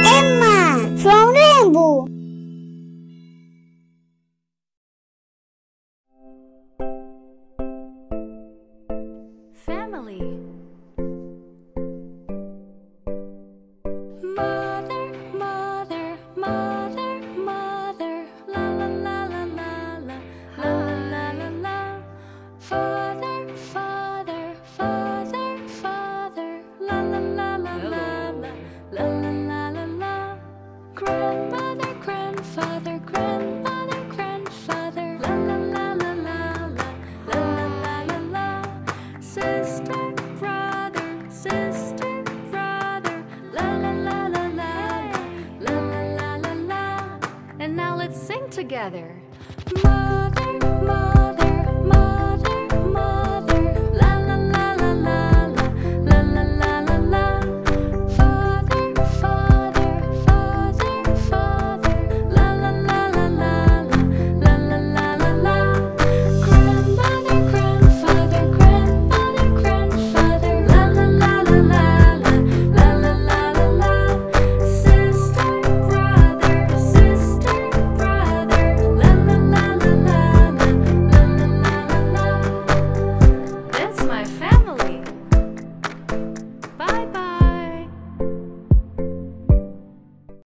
Emma from Rainbow. Family. Together. Mother, mother.